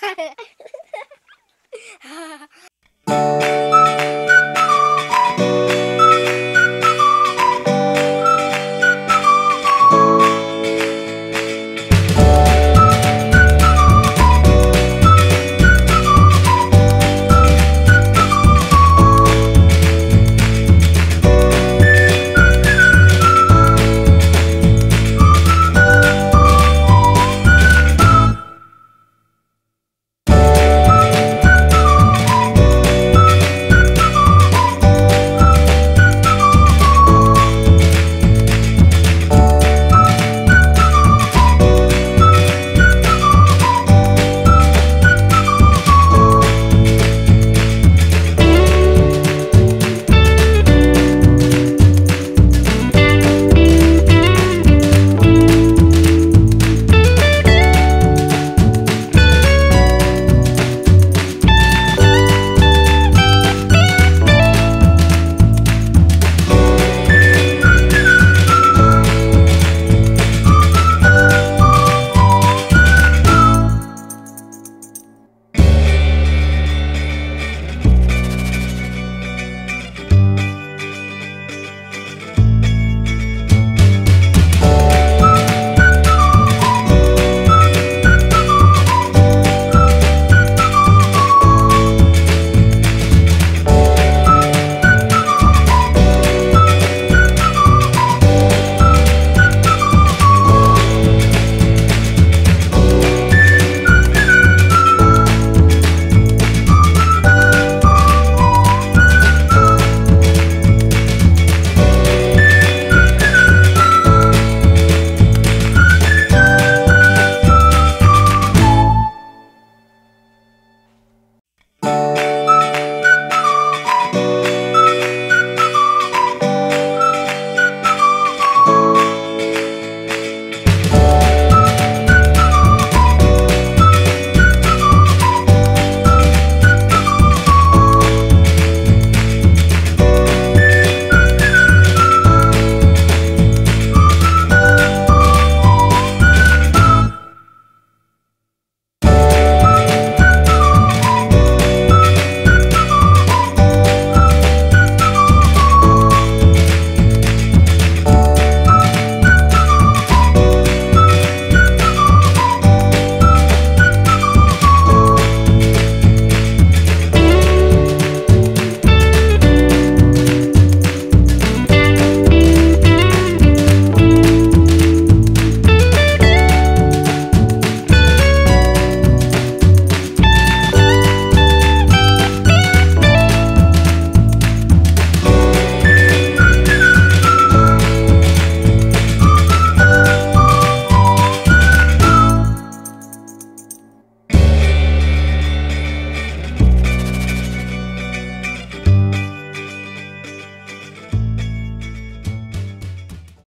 ハハハハ。